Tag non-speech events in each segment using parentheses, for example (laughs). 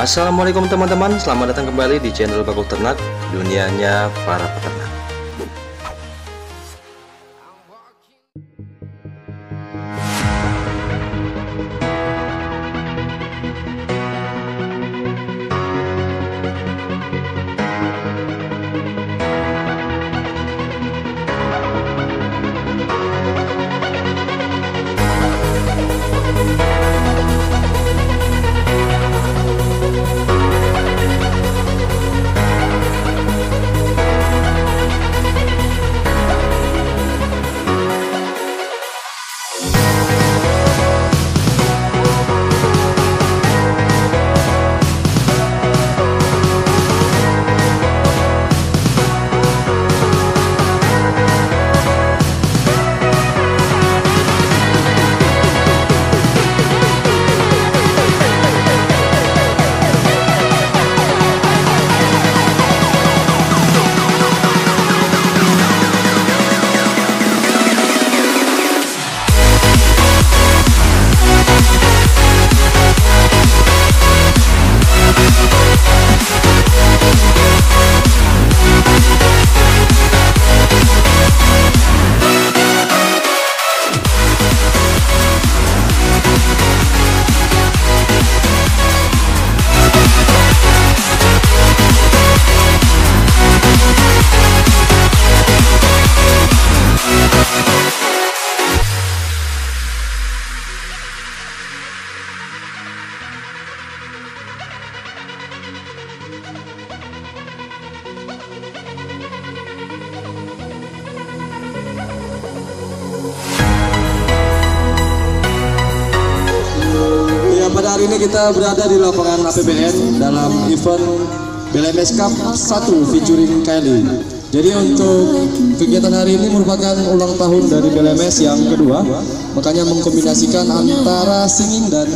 Assalamualaikum teman-teman, selamat datang kembali di channel Bakul Ternak, dunianya para peternak. Kita berada di lapangan APBN dalam event BLMS Cup 1 featuring Kylie. Jadi untuk kegiatan hari ini merupakan ulang tahun dari BLMS yang kedua, makanya mengkombinasikan antara singing dan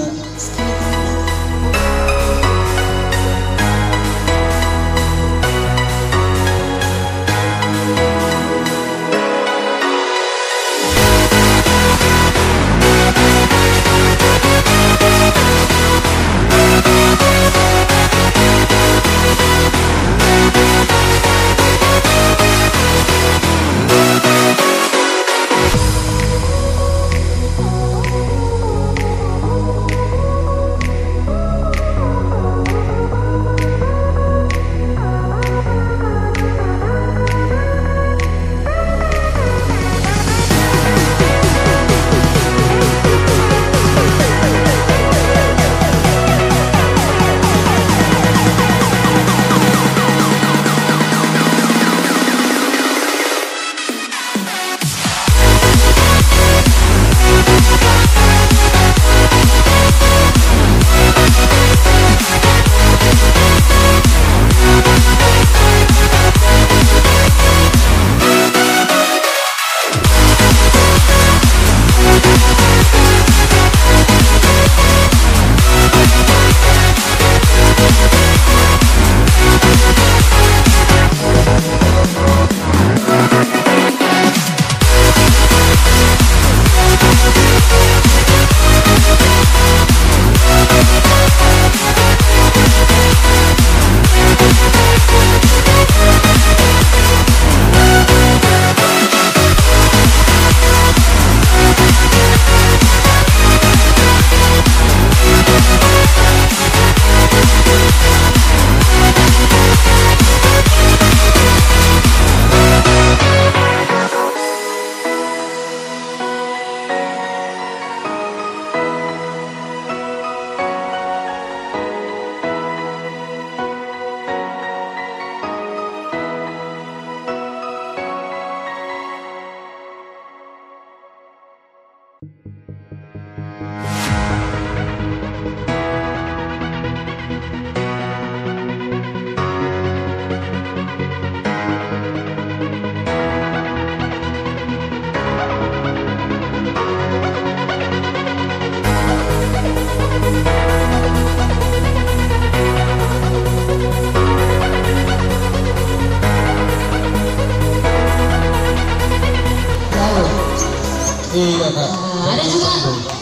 Iya kak. Ada juga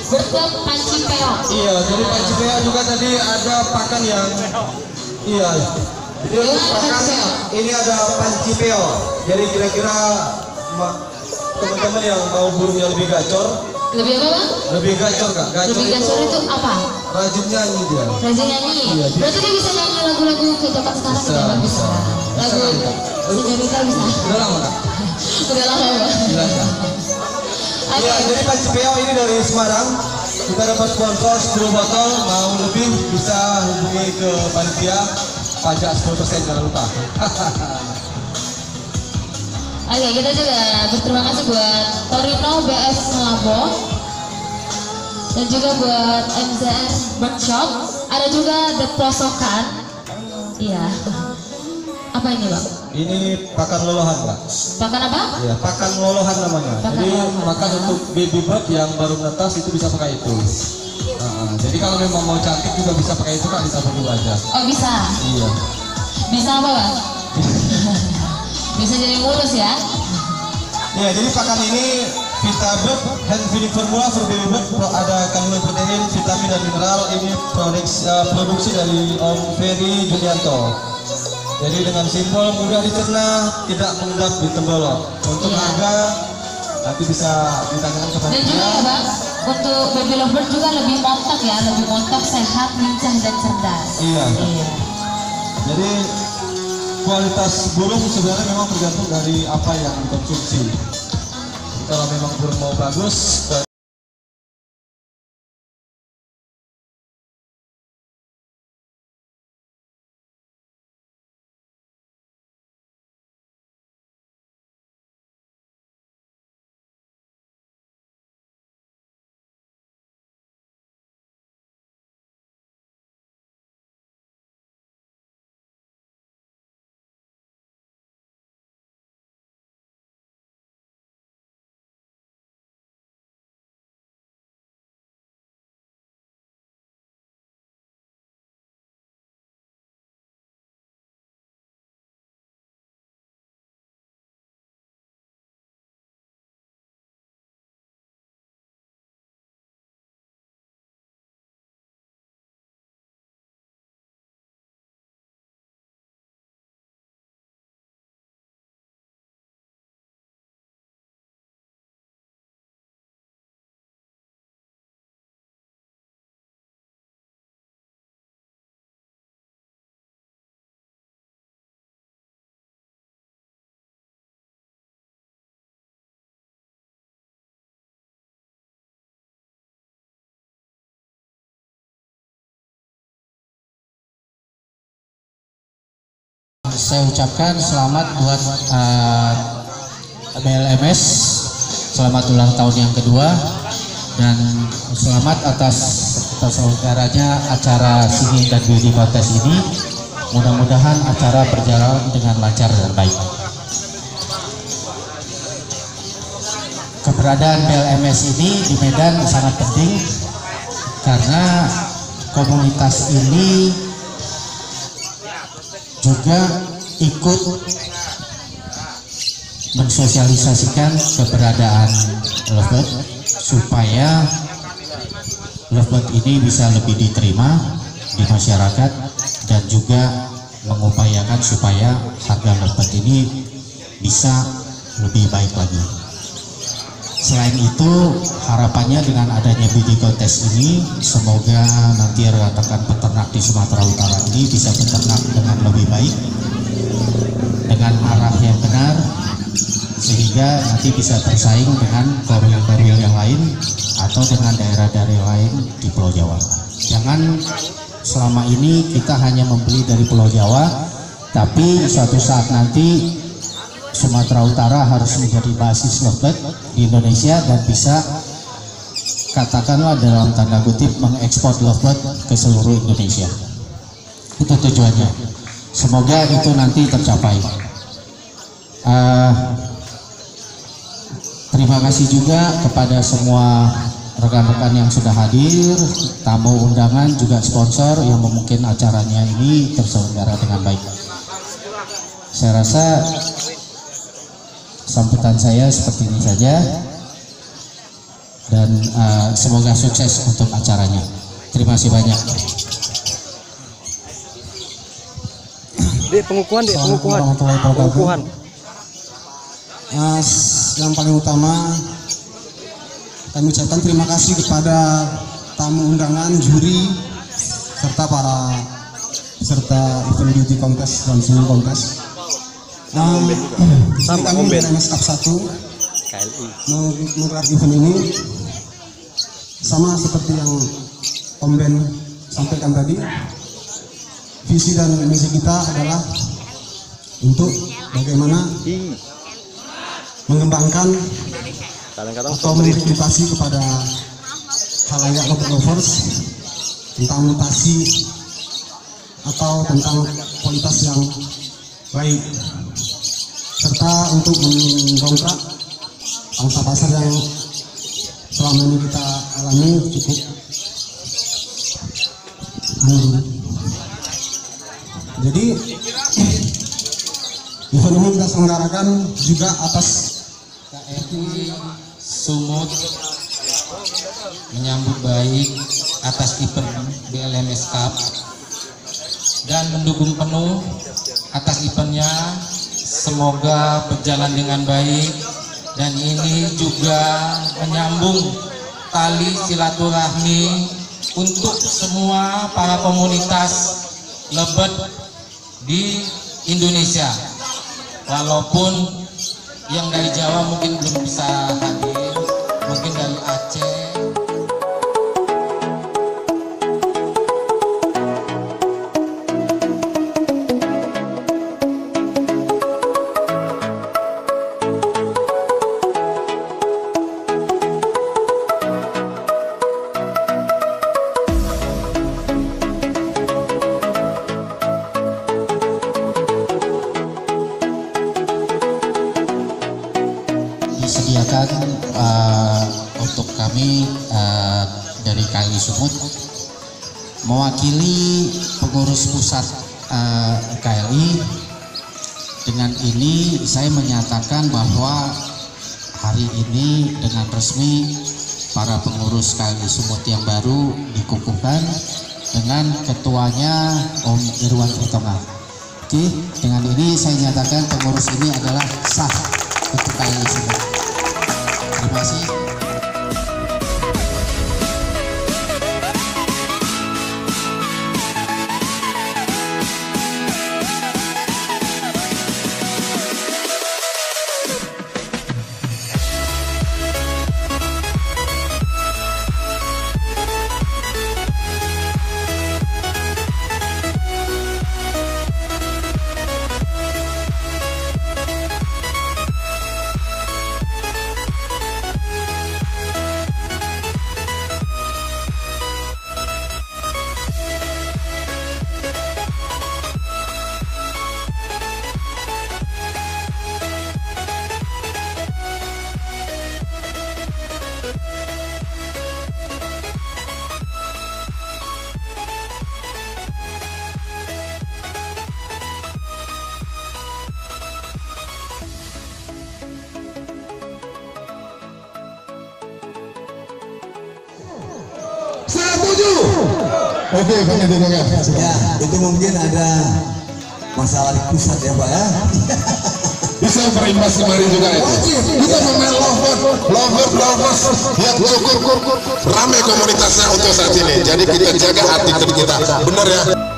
bertem panci peok. Iya, jadi Pak Cipea juga tadi ada pakan yang iya. Jadi untuk pakan ini ada pancipeo. Jadi kira-kira ma- teman-teman yang mau burung yang lebih gacor, Lebih apa bang? lebih gacor kak. Gacor Lebih itu gacor itu apa? rajin nyanyi dia. Rajin nyanyi. Iya, dia- Berarti dia bisa nyanyi lagu-lagu kehidupan sekarang Bisa, tidak bisa. Lagu Sejarita bisa. Udah lama kak? (laughs) Udah lama ya bang. Gila kak. Iya, jadi pancipeo ini dari Semarang. Kita dapat sponsor 10 botol, mau lebih bisa hubungi ke panitia pajak 10% jangan lupa. (laughs) Oke, kita juga berterima kasih buat Torino BS Melabo dan juga buat MZR Workshop. Ada juga The Posokan. Iya. Apa ini bang? Ini pakan lolohan kak. Pakan apa? Ya, pakan lolohan namanya. Pakan jadi lolohan. pakan untuk baby bird yang baru menetas itu bisa pakai itu. Nah, jadi kalau memang mau cantik juga bisa pakai itu kak, ditabung dulu aja. Oh bisa. Iya. Bisa apa bang? (laughs) bisa jadi mulus ya? Ya, jadi pakan ini Vitabird hand feeding formula for baby bird pro- ada kandungan protein, vitamin dan mineral. Ini produksi, eh, produksi dari Om Ferry Julianto. Jadi dengan simbol mudah dicerna, tidak mengendap di tembolok. Untuk Iya. harga nanti bisa ditanyakan kepada Dan juga ya bang, untuk baby lovebird juga lebih montok ya, lebih montok, sehat, lincah dan cerdas. Iya. Iya. Jadi kualitas burung sebenarnya memang tergantung dari apa yang dikonsumsi. Kalau memang burung mau bagus, saya ucapkan selamat buat uh, BLMS selamat ulang tahun yang kedua. Dan selamat atas terselenggaranya acara singing dan beauty contest ini. Mudah-mudahan acara berjalan dengan lancar dan baik. Keberadaan BLMS ini di Medan sangat penting karena komunitas ini juga ikut mensosialisasikan keberadaan Lovebird supaya Lovebird ini bisa lebih diterima di masyarakat dan juga mengupayakan supaya harga Lovebird ini bisa lebih baik lagi. Selain itu, harapannya dengan adanya beauty contest ini, semoga nanti rekan-rekan peternak di Sumatera Utara ini bisa beternak dengan lebih baik, dengan arah yang benar, sehingga nanti bisa bersaing dengan koril-koril yang lain atau dengan daerah-daerah lain di Pulau Jawa. Jangan selama ini kita hanya membeli dari Pulau Jawa, tapi suatu saat nanti Sumatera Utara harus menjadi basis lovebird di Indonesia dan bisa katakanlah dalam tanda kutip mengekspor lovebird ke seluruh Indonesia. Itu tujuannya. Semoga itu nanti tercapai. Uh, terima kasih juga kepada semua rekan-rekan yang sudah hadir, tamu undangan juga sponsor yang memungkinkan acaranya ini terselenggara dengan baik. Saya rasa sambutan saya seperti ini saja dan uh, semoga sukses untuk acaranya. Terima kasih banyak. Dek, pengukuhan, dek, pengukuhan. Pengukuhan. Nah, s- yang paling utama kami ucapkan terima kasih kepada tamu undangan, juri, serta para peserta event beauty contest dan singing contest. Nah, Sama, kami dari MS Cup 1 KLI. meng- menggelar event ini sama seperti yang Om Ben sampaikan tadi. Visi dan misi kita adalah untuk bagaimana mengembangkan atau mengedukasi kepada halayak robot lovers tentang mutasi atau tentang kualitas yang baik serta untuk mendongkrak pangsa pasar yang selama ini kita alami cukup. Jadi ini kita selenggarakan juga atas Sumut menyambut baik atas event BLMS Cup dan mendukung penuh atas eventnya. Semoga berjalan dengan baik dan ini juga menyambung tali silaturahmi untuk semua para komunitas lebet di Indonesia. Walaupun yang dari Jawa mungkin belum bisa hadir, Sumut mewakili pengurus pusat uh, KLI dengan ini saya menyatakan bahwa hari ini dengan resmi para pengurus KLI Sumut yang baru dikukuhkan dengan ketuanya Om Irwan Utomo. Oke, dengan ini saya nyatakan pengurus ini adalah sah untuk KLI Sumut. Terima kasih. Oke, kami dengar. Ya, itu mungkin ada masalah di pusat ya Pak ya. (laughs) Bisa berimbas kemarin juga itu. Kita pemain lover, lover, lovers yang cukup ramai komunitasnya untuk saat ini. Jadi kita jaga hati kita. Benar ya?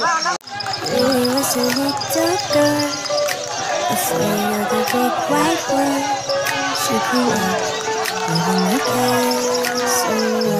Lily was a little girl, afraid of the big white world. She grew up living in a castle.